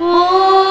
我